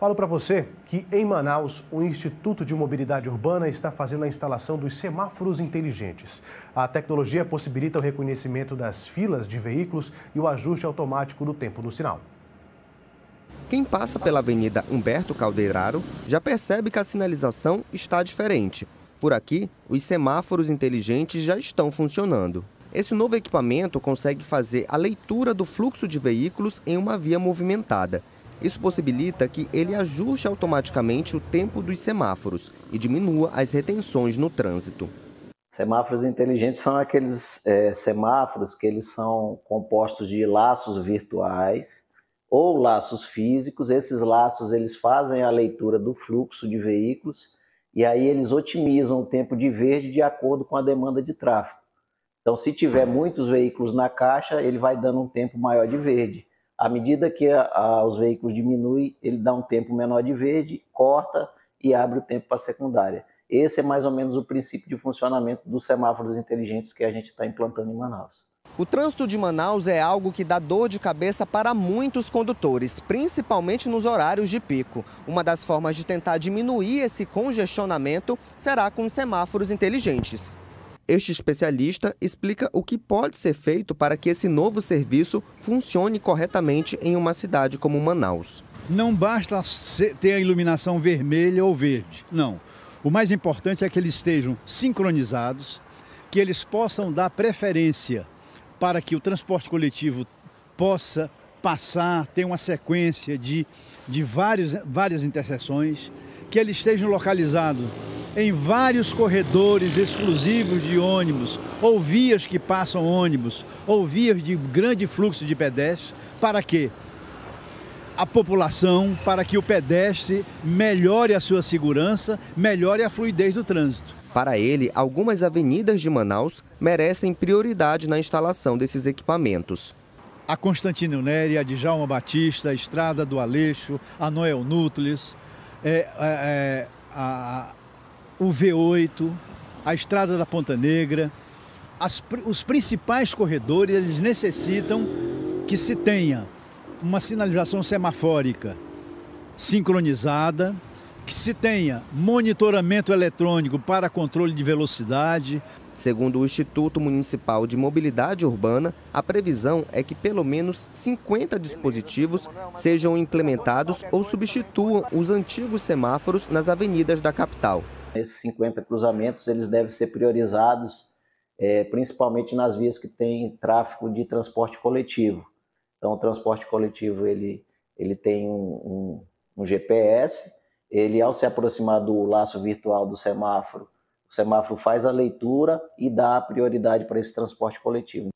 Falo para você que em Manaus, o Instituto de Mobilidade Urbana está fazendo a instalação dos semáforos inteligentes. A tecnologia possibilita o reconhecimento das filas de veículos e o ajuste automático do tempo do sinal. Quem passa pela Avenida Humberto Caldeiraro já percebe que a sinalização está diferente. Por aqui, os semáforos inteligentes já estão funcionando. Esse novo equipamento consegue fazer a leitura do fluxo de veículos em uma via movimentada isso possibilita que ele ajuste automaticamente o tempo dos semáforos e diminua as retenções no trânsito. Semáforos inteligentes são aqueles é, semáforos que eles são compostos de laços virtuais ou laços físicos. Esses laços eles fazem a leitura do fluxo de veículos e aí eles otimizam o tempo de verde de acordo com a demanda de tráfego. Então, se tiver muitos veículos na caixa, ele vai dando um tempo maior de verde. À medida que a, a, os veículos diminuem, ele dá um tempo menor de verde, corta e abre o tempo para secundária. Esse é mais ou menos o princípio de funcionamento dos semáforos inteligentes que a gente está implantando em Manaus. O trânsito de Manaus é algo que dá dor de cabeça para muitos condutores, principalmente nos horários de pico. Uma das formas de tentar diminuir esse congestionamento será com semáforos inteligentes. Este especialista explica o que pode ser feito para que esse novo serviço funcione corretamente em uma cidade como Manaus. Não basta ter a iluminação vermelha ou verde, não. O mais importante é que eles estejam sincronizados, que eles possam dar preferência para que o transporte coletivo possa passar, ter uma sequência de, de vários, várias interseções, que eles estejam localizados em vários corredores exclusivos de ônibus, ou vias que passam ônibus, ou vias de grande fluxo de pedestres, para que a população, para que o pedestre melhore a sua segurança, melhore a fluidez do trânsito. Para ele, algumas avenidas de Manaus merecem prioridade na instalação desses equipamentos. A Constantino Neri, a Djalma Batista, a Estrada do Aleixo, a Noel Núcleos, é, é, é, a, o V8, a Estrada da Ponta Negra. As, os principais corredores eles necessitam que se tenha uma sinalização semafórica sincronizada, que se tenha monitoramento eletrônico para controle de velocidade. Segundo o Instituto Municipal de Mobilidade Urbana, a previsão é que pelo menos 50 dispositivos sejam implementados ou substituam os antigos semáforos nas avenidas da capital. Esses 50 cruzamentos eles devem ser priorizados, é, principalmente nas vias que têm tráfego de transporte coletivo. Então, o transporte coletivo ele, ele tem um, um, um GPS, ele ao se aproximar do laço virtual do semáforo, o semáforo faz a leitura e dá a prioridade para esse transporte coletivo.